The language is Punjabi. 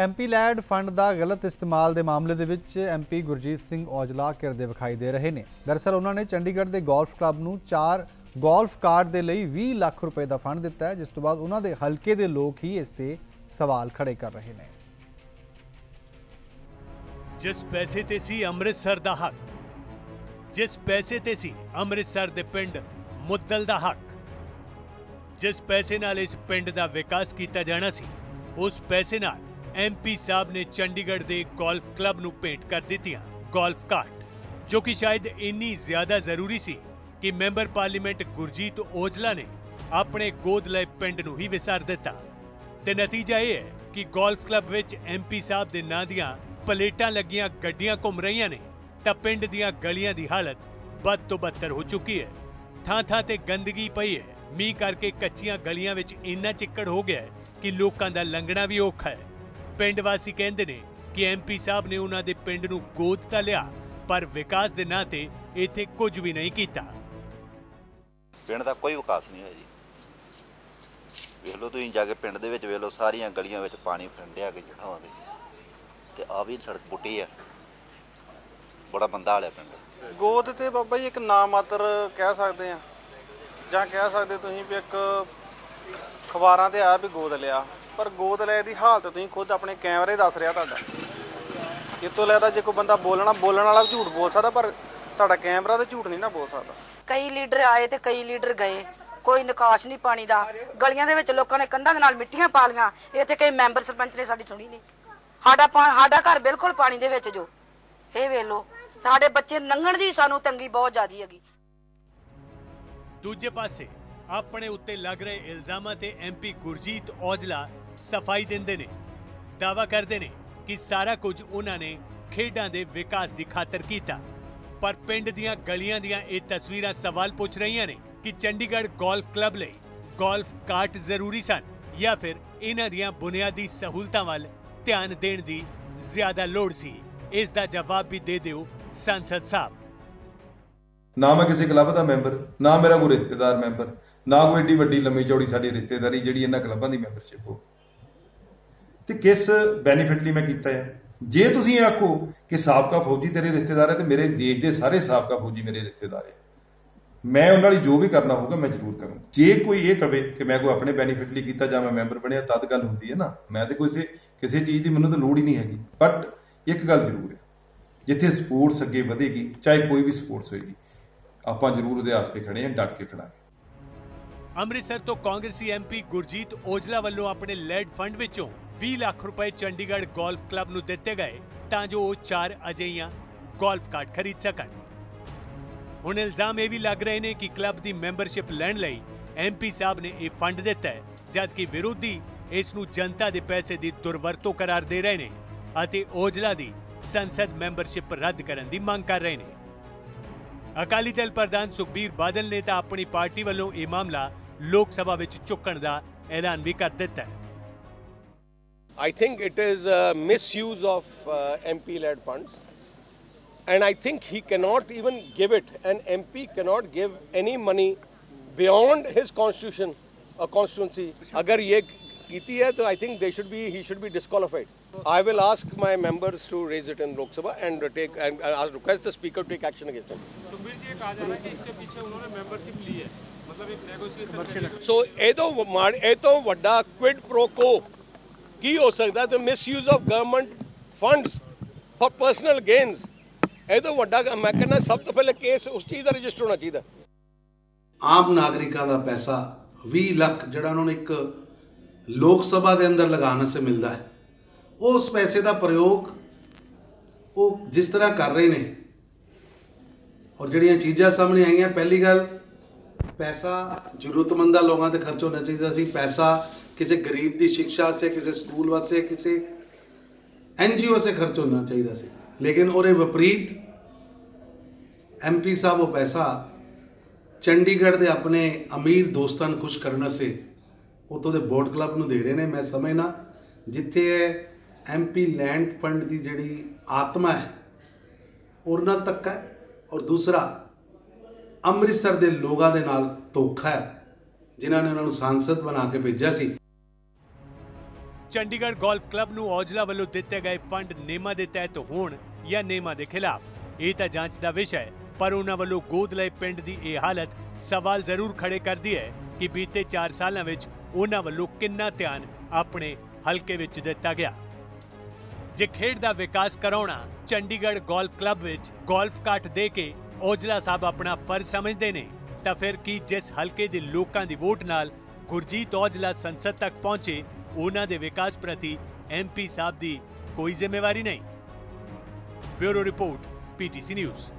ਐਮਪੀ ਲੈਡ ਫੰਡ ਦਾ ਗਲਤ ਇਸਤੇਮਾਲ ਦੇ ਮਾਮਲੇ ਦੇ ਵਿੱਚ ਐਮਪੀ ਗੁਰਜੀਤ ਸਿੰਘ ਔਜਲਾ ਘਿਰਦੇ ਵਿਖਾਈ ਦੇ ਰਹੇ ਨੇ। ਦਰਅਸਲ ਉਹਨਾਂ ਨੇ ਚੰਡੀਗੜ੍ਹ ਦੇ ਗੋਲਫ ਕਲੱਬ ਨੂੰ 4 ਗੋਲਫ ਕਾਰਡ ਦੇ ਲਈ 20 ਲੱਖ ਰੁਪਏ ਦਾ ਫੰਡ ਦਿੱਤਾ ਹੈ, ਜਿਸ ਤੋਂ ਬਾਅਦ ਉਹਨਾਂ ਦੇ ਹਲਕੇ ਦੇ ਲੋਕ ਹੀ ਇਸ ਤੇ ਸਵਾਲ ਖੜੇ ਕਰ ਰਹੇ ਨੇ। ਜਿਸ ਪੈਸੇ ਤੇ ਸੀ ਅੰਮ੍ਰਿਤਸਰ ਦਾ ਹੱਕ, ਜਿਸ ਪੈਸੇ ਤੇ ਸੀ ਅੰਮ੍ਰਿਤਸਰ ਦੇ ਪਿੰਡ ਮੁੱਦਲ ਦਾ ਹੱਕ, ਜਿਸ ਪੈਸੇ ਨਾਲ ਇਸ ਪਿੰਡ ਦਾ ਵਿਕਾਸ ਕੀਤਾ ਜਾਣਾ ਸੀ, ਉਸ ਪੈਸੇ ਨਾਲ ਐਮਪੀ ਸਾਹਿਬ ਨੇ ਚੰਡੀਗੜ੍ਹ ਦੇ ਗੋਲਫ ਕਲੱਬ ਨੂੰ ਭੇਂਟ ਕਰ ਦਿੱਤੀਆਂ, ਗੋਲਫ ਕਾਰਟ, ਜੋ ਕਿ ਸ਼ਾਇਦ ਇੰਨੀ ਜ਼ਿਆਦਾ ਜ਼ਰੂਰੀ ਸੀ ਕਿ ਮੈਂਬਰ ਪਾਰਲੀਮੈਂਟ ਗੁਰਜੀਤ ਔਜਲਾ ਨੇ ਆਪਣੇ ਗੋਦ ਲਏ ਪਿੰਡ ਨੂੰ ਹੀ ਵਿਸਾਰ ਦਿੱਤਾ। ਤੇ ਨਤੀਜਾ ਇਹ ਹੈ ਕਿ ਗੋਲਫ ਕਲੱਬ ਵਿੱਚ ਐਮਪੀ ਸਾਹਿਬ ਦੇ ਨਾਂ ਦੀਆਂ ਪਲੇਟਾਂ ਲੱਗੀਆਂ ਗੱਡੀਆਂ ਘੁੰਮ ਰਹੀਆਂ ਨੇ, ਤਾਂ ਪਿੰਡ ਦੀਆਂ ਗਲੀਆਂ ਦੀ ਹਾਲਤ ਬਦ ਤੋਂ ਬਦਤਰ ਹੋ ਚੁੱਕੀ ਹੈ। ਥਾਂ ਥਾਂ ਤੇ ਗੰਦਗੀ ਪਈ ਹੈ। ਮੀਂਹ ਕਰਕੇ ਕੱਚੀਆਂ ਗਲੀਆਂ ਵਿੱਚ ਇੰਨਾ ਚਿੱਕੜ ਹੋ ਗਿਆ ਕਿ ਲੋਕਾਂ ਦਾ ਲੰਘਣਾ ਵੀ ਔਖਾ ਹੈ। ਪਿੰਡ ਵਾਸੀ ਕਹਿੰਦੇ ਨੇ ਕਿ ਐਮਪੀ ਸਾਹਿਬ ਨੇ ਉਹਨਾਂ ਦੇ ਪਿੰਡ ਨੂੰ ਗੋਦ ਤਾਂ ਲਿਆ ਪਰ ਵਿਕਾਸ ਦੇ ਨਾਂ ਤੇ ਇੱਥੇ ਕੁਝ ਵੀ ਨਹੀਂ ਕੀਤਾ। ਪਿੰਡ ਦਾ ਕੋਈ ਵਿਕਾਸ ਨਹੀਂ ਹੋਇਆ ਜੀ। ਵੇਖ ਲਓ ਤੁਸੀਂ ਜਾ ਕੇ ਪਿੰਡ ਦੇ ਵਿੱਚ ਵੇਖ ਲਓ ਸਾਰੀਆਂ ਗਲੀਆਂ ਵਿੱਚ ਪਾਣੀ ਫੰਡਿਆ ਕੇ ਜੜਾਵਾਂ ਦੇ। ਤੇ ਆ ਵੀ ਸੜਕ ਪੁੱਟੀ ਆ। ਬੜਾ ਬੰਦਾ ਹਾਲਿਆ ਪਿੰਡ। ਗੋਦ ਤੇ ਬਾਬਾ ਜੀ ਇੱਕ ਨਾਂ ਮਾਤਰ ਕਹਿ ਸਕਦੇ ਆ। ਜਾਂ ਕਹਿ ਸਕਦੇ ਤੁਸੀਂ ਵੀ ਇੱਕ ਖਬਰਾਂ ਤੇ ਆ ਵੀ ਗੋਦ ਲਿਆ। ਪਰ ਗੋਦ ਲੈ ਦੀ ਹਾਲਤ ਤੁਸੀਂ ਖੁਦ ਆਪਣੇ ਕੈਮਰੇ ਦੱਸ ਰਿਹਾ ਤੁਹਾਡਾ। ਇਹ ਤੋਂ ਲੱਗਦਾ ਜੇ ਕੋਈ ਬੰਦਾ ਬੋਲਣਾ ਬੋਲਣ ਵਾਲਾ ਝੂਠ ਬੋਲ ਸਕਦਾ ਪਰ ਤੁਹਾਡਾ ਕੈਮਰਾ ਤੇ ਝੂਠ ਨਹੀਂ ਨਾ ਬੋਲ ਸਕਦਾ। ਕਈ ਲੀਡਰ ਆਏ ਤੇ ਕਈ ਲੀਡਰ ਗਏ। ਕੋਈ ਨਿਕਾਸ਼ ਨਹੀਂ ਪਾਣੀ ਦਾ। ਗਲੀਆਂ ਦੇ ਵਿੱਚ ਲੋਕਾਂ ਨੇ ਕੰਧਾਂ ਦੇ ਨਾਲ ਮਿੱਟੀਆਂ ਪਾ ਲੀਆਂ। ਇੱਥੇ ਕਈ ਮੈਂਬਰ ਸਰਪੰਚ ਨੇ ਸਾਡੀ ਸੁਣੀ ਨਹੀਂ। ਸਾਡਾ ਸਾਡਾ ਘਰ ਬਿਲਕੁਲ ਪਾਣੀ ਦੇ ਵਿੱਚ ਜੋ। ਇਹ ਵੇਖ ਲਓ। ਸਾਡੇ ਬੱਚੇ ਲੰਘਣ ਦੀ ਸਾਨੂੰ ਤੰਗੀ ਬਹੁਤ ਜ਼ਿਆਦੀ ਹੈਗੀ। ਦੂਜੇ ਪਾਸੇ ਆਪਣੇ ਉੱਤੇ ਲੱਗ ਰਹੇ ਇਲਜ਼ਾਮਾਂ ਤੇ ਐਮਪੀ ਗੁਰਜੀਤ ਔਜਲਾ ਸਫ਼ਾਈ ਦਿੰਦੇ ਨੇ। ਦਾਵਾ ਕਰਦੇ ਨੇ ਕਿ ਸਾਰਾ ਕੁਝ ਉਹਨਾਂ ਨੇ ਖੇਡਾਂ ਦੇ ਵਿਕਾਸ ਦੀ ਖਾਤਰ ਕੀਤਾ। ਪਰ ਪਿੰਡ ਦੀਆਂ ਗਲੀਆਂ ਦੀਆਂ ਇਹ ਤਸਵੀਰਾਂ ਸਵਾਲ ਪੁੱਛ ਰਹੀਆਂ ਨੇ ਕਿ ਚੰਡੀਗੜ੍ਹ ਗੋਲਫ ਕਲੱਬ ਲਈ ਗੋਲਫ ਕਾਰਟ ਜ਼ਰੂਰੀ ਸਨ ਜਾਂ ਫਿਰ ਇਹਨਾਂ ਦੀਆਂ ਬੁਨਿਆਦੀ ਸਹੂਲਤਾਂ ਵੱਲ ਧਿਆਨ ਦੇਣ ਦੀ ਜ਼ਿਆਦਾ ਲੋੜ ਸੀ? ਇਸ ਦਾ ਜਵਾਬ ਵੀ ਦੇ ਦਿਓ ਸੰਸਦ ਸਾਹਿਬ। ਨਾ ਮੈਂ ਕਿਸੇ ਕਲੱਬ ਦਾ ਮੈਂਬਰ, ਨਾ ਮੇਰਾ ਕੋਈ ਰਿਸ਼ਤੇਦਾਰ ਮੈਂਬਰ, ਨਾ ਕੋਈ ਏਡੀ ਵੱਡੀ ਲੰਮੀ ਚੌੜੀ ਸਾਡੀ ਰਿਸ਼ਤੇਦਾਰੀ ਜਿਹੜੀ ਇਹਨਾਂ ਕਲੱਬਾਂ ਦੀ ਮੈਂਬਰਸ਼ਿਪ ਹੋ। ਤੇ ਕਿਸ ਬੈਨੀਫਿਟ ਲਈ ਮੈਂ ਕੀਤਾ ਹੈ? ਜੇ ਤੁਸੀਂ ਇਹ ਆਖੋ ਕਿ ਸਾਬਕਾ ਫੌਜੀ ਤੇਰੇ ਰਿਸ਼ਤੇਦਾਰ ਹੈ ਤੇ ਮੇਰੇ ਦੇਸ਼ ਦੇ ਸਾਰੇ ਸਾਬਕਾ ਫੌਜੀ ਮੇਰੇ ਰਿਸ਼ਤੇਦਾਰ ਹੈ। ਮੈਂ ਉਹਨਾਂ ਲਈ ਜੋ ਵੀ ਕਰਨਾ ਹੋਊਗਾ ਮੈਂ ਜ਼ਰੂਰ ਕਰਾਂਗਾ। ਜੇ ਕੋਈ ਇਹ ਕਵੇ ਕਿ ਮੈਂ ਕੋਈ ਆਪਣੇ ਬੈਨੀਫਿਟ ਲਈ ਕੀਤਾ ਜਾਂ ਮੈਂ ਮੈਂਬਰ ਬਣਿਆ, ਤਦ ਗੱਲ ਹੁੰਦੀ ਹੈ ਨਾ। ਮੈਂ ਤੇ ਕੋਈ ਕਿਸੇ ਚੀਜ਼ ਦੀ ਮੈਨੂੰ ਤਾਂ ਲੋੜ ਹੀ ਨਹੀਂ ਹੈਗੀ। ਬਟ ਇੱਕ ਗੱਲ ਜ਼ਰੂਰ ਹੈ। ਜਿੱਥੇ ਸਪੋਰਟਸ ਅੱਗੇ ਵਧੇਗੀ, ਚਾਹੇ ਕੋਈ ਵੀ ਸਪੋਰਟਸ ਹੋਏਗੀ, ਆਪਾਂ ਜ਼ਰੂਰ ਉਹਦੇ ਵਾਸਤੇ ਖੜੇ ਹਾਂ, ਡਟ ਕੇ ਖੜਾਂਗੇ। ਅੰਮ੍ਰਿਤਸਰ ਤੋਂ ਕਾਂਗਰਸੀ ਐਮਪੀ ਗੁਰਜੀਤ ਔਜਲਾ ਵੱਲੋਂ ਆਪਣੇ ਲੈਡ ਫੰਡ ਵਿੱਚੋਂ 20 ਲੱਖ ਰੁਪਏ ਚੰਡੀਗੜ੍ਹ ਗੋਲਫ ਕਲੱਬ ਨੂੰ ਦਿੱਤੇ ਗਏ ਤਾਂ ਜੋ ਉਹ ਚਾਰ ਅਜਿਹੀਆਂ ਗੋਲਫ ਕਾਰਟ ਖਰੀਦ ਸਕਣ। ਹੁਣ ਇਲਜ਼ਾਮ ਇਹ ਵੀ ਲੱਗ ਰਹੇ ਨੇ ਕਿ ਕਲੱਬ ਦੀ ਮੈਂਬਰਸ਼ਿਪ ਲੈਣ ਲਈ ਐਮਪੀ ਸਾਹਿਬ ਨੇ ਇਹ ਫੰਡ ਦਿੱਤਾ ਜਦਕਿ ਵਿਰੋਧੀ ਇਸ ਨੂੰ ਜਨਤਾ ਦੇ ਪੈਸੇ ਦੀ ਦੁਰਵਰਤੋਂ ਕਰਾਰ ਦੇ ਰਹੇ ਨੇ ਅਤੇ ਔਜਲਾ ਦੀ ਸੰਸਦ ਮੈਂਬਰਸ਼ਿਪ ਰੱਦ ਕਰਨ ਦੀ ਮੰਗ ਕਰ ਰਹੇ ਨੇ। ਅਕਾਲੀ ਦਲ ਪ੍ਰਧਾਨ ਸੁਖਬੀਰ ਬਾਦਲ ਨੇ ਤਾਂ ਆਪਣੀ ਪਾਰਟੀ ਵੱਲੋਂ ਇਹ ਮਾਮਲਾ ਲੋਕ ਸਭਾ ਵਿੱਚ ਚੁੱਕਣ ਦਾ ਐਲਾਨ ਵੀ ਕਰ ਦਿੱਤਾ ਹੈ। I think it is a misuse of uh, MP led funds. And I think he cannot even give it. An MP cannot give any money beyond his constitution or constituency. Agar ye kiti hai, तो I think they should be, he should be disqualified. I will ask my members to raise it in Lok Sabha and take and I'll request the speaker to take action against him. Sukhbir ji ये कहा जा रहा है कि इसके पीछे उन्होंने मेंबरशिप ली है मतलब एक नेगोशिएशन ਸੋ ਇਹ ਤੋਂ ਮਾੜ ਇਹ ਤੋਂ ਵੱਡਾ ਕੁਇਡ ਪ੍ਰੋ ਕੋ ਕੀ ਹੋ ਸਕਦਾ ਤੇ misuse of government funds for personal gains ਇਹ ਤੋਂ ਵੱਡਾ ਮੈਂ ਕਹਿੰਦਾ ਸਭ ਤੋਂ ਪਹਿਲੇ ਕੇਸ ਉਸ ਚੀਜ਼ ਦਾ ਰਜਿਸਟਰ ਹੋਣਾ ਚਾਹੀਦਾ। ਆਮ ਨਾਗਰਿਕਾਂ ਦਾ ਪੈਸਾ 20 ਲੱਖ ਜਿਹੜਾ ਉਹਨਾਂ ਨੂੰ ਇੱਕ ਲੋਕ ਸਭਾ ਦੇ ਅੰਦਰ ਲਗਾਉਣ ਵਾਸਤੇ ਮਿਲਦਾ ਹੈ। ਉਸ ਪੈਸੇ ਦਾ ਪ੍ਰਯੋਗ ਉਹ ਜਿਸ ਤਰ੍ਹਾਂ ਕਰ ਰਹੇ ਨੇ, ਔਰ ਜਿਹੜੀਆਂ ਚੀਜ਼ਾਂ ਸਾਹਮਣੇ ਆਈਆਂ, ਪਹਿਲੀ ਗੱਲ, ਪੈਸਾ ਜ਼ਰੂਰਤਮੰਦਾਂ ਲੋਕਾਂ ਤੇ ਖਰਚ ਹੋਣਾ ਚਾਹੀਦਾ ਸੀ। ਪੈਸਾ ਕਿਸੇ ਗਰੀਬ ਦੀ ਸਿੱਖਿਆ ਵਾਸਤੇ, ਕਿਸੇ ਸਕੂਲ ਵਾਸਤੇ, ਕਿਸੇ ਐਨਜੀਓ ਸੇ ਖਰਚ ਹੋਣਾ ਚਾਹੀਦਾ ਸੀ। ਲੇਕਿਨ ਉਹਦੇ ਵਿਪਰੀਤ ਐਮਪੀ ਸਾਹਿਬ ਉਹ ਪੈਸਾ ਚੰਡੀਗੜ੍ਹ ਦੇ ਆਪਣੇ ਅਮੀਰ ਦੋਸਤਾਂ ਨੂੰ ਖੁਸ਼ ਕਰਨ ਵਾਸਤੇ ਉਤੋਂ ਦੇ ਬੋਰਡ ਕਲੱਬ ਨੂੰ ਦੇ ਰਹੇ ਨੇ। ਮੈਂ ਸਮਝਣਾ ਜਿੱਥੇ ਐਮਪੀ ਲੈਂਡ ਫੰਡ ਦੀ ਜਿਹੜੀ ਆਤਮਾ ਹੈ ਉਹਨਾਂ ਤੱਕ ਹੈ ਔਰ ਦੂਸਰਾ ਅੰਮ੍ਰਿਤਸਰ ਦੇ ਲੋਕਾਂ ਦੇ ਨਾਲ ਧੋਖਾ ਹੈ, ਜਿਨ੍ਹਾਂ ਨੇ ਉਹਨਾਂ ਨੂੰ ਸੰਸਦ ਬਣਾ ਕੇ ਭੇਜਿਆ ਸੀ। ਚੰਡੀਗੜ੍ਹ ਗੋਲਫ ਕਲੱਬ ਨੂੰ ਔਜਲਾ ਵੱਲੋਂ ਦਿੱਤੇ ਗਏ ਫੰਡ ਨੇਮਾਂ ਦੇ ਤਹਿਤ ਹੋਣ ਜਾਂ ਨੇਮਾਂ ਦੇ ਖਿਲਾਫ। ਇਹ ਤਾਂ ਜਾਂਚ ਦਾ ਵਿਸ਼ਾ ਹੈ, ਪਰ ਉਹਨਾਂ ਵੱਲੋਂ ਗੋਦ ਲਏ ਪਿੰਡ ਦੀ ਇਹ ਹਾਲਤ ਸਵਾਲ ਜ਼ਰੂਰ ਖੜੇ ਕਰਦੀ ਹੈ ਕਿ ਬੀਤੇ 4 ਸਾਲਾਂ ਵਿੱਚ ਉਹਨਾਂ ਵੱਲੋਂ ਕਿੰਨਾ ਧਿਆਨ ਆਪਣੇ ਹਲਕੇ ਵਿੱਚ ਦਿੱਤਾ ਗਿਆ। ਜੇ ਖੇਡ ਦਾ ਵਿਕਾਸ ਕਰਾਉਣਾ ਚੰਡੀਗੜ੍ਹ ਗੋਲਫ ਕਲੱਬ ਵਿੱਚ ਗੋਲਫ ਕਾਰਟ ਦੇ ਕੇ ਔਜਲਾ ਸਾਹਿਬ ਆਪਣਾ ਫਰਜ਼ ਸਮਝਦੇ ਨੇ, ਤਾਂ ਫਿਰ ਕੀ ਜਿਸ ਹਲਕੇ ਦੇ ਲੋਕਾਂ ਦੀ ਵੋਟ ਨਾਲ ਗੁਰਜੀਤ ਔਜਲਾ ਸੰਸਦ ਤੱਕ ਪਹੁੰਚੇ ਉਹਨਾਂ ਦੇ ਵਿਕਾਸ ਪ੍ਰਤੀ ਐਮਪੀ ਸਾਹਿਬ ਦੀ ਕੋਈ ਜ਼ਿੰਮੇਵਾਰੀ ਨਹੀਂ। Bureau report PTC news.